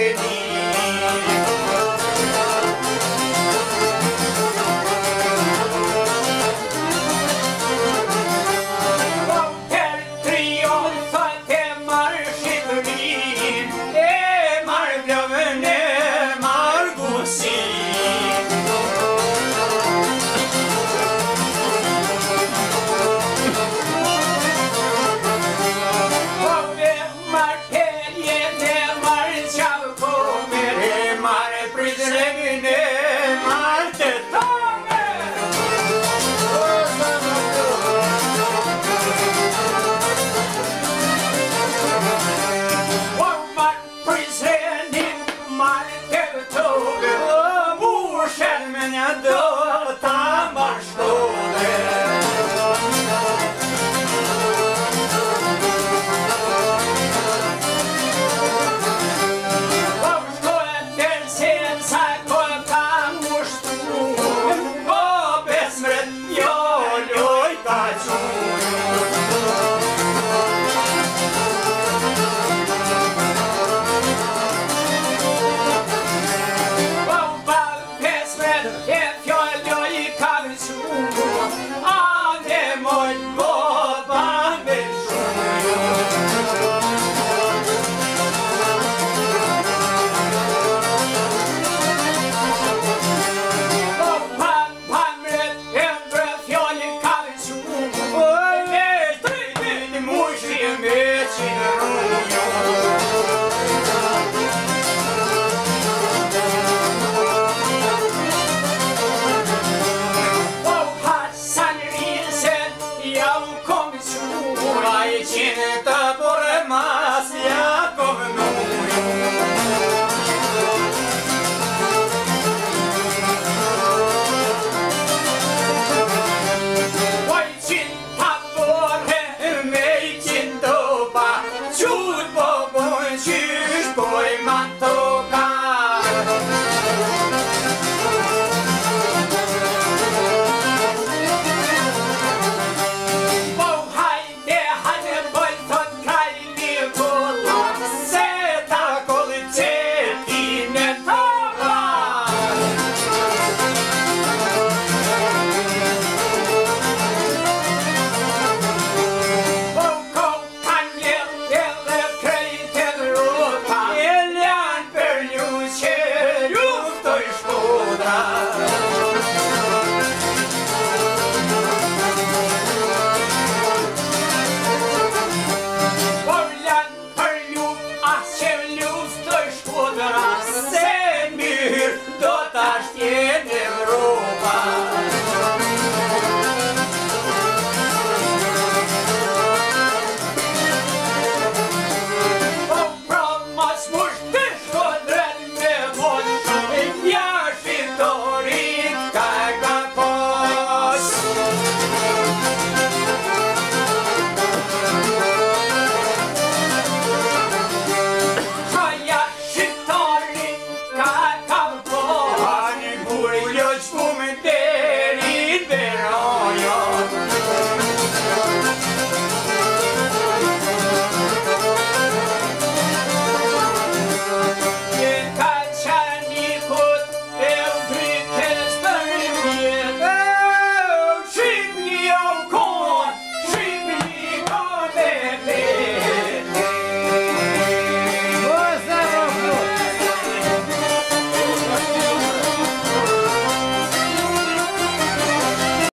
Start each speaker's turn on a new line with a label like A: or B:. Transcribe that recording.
A: Tjur på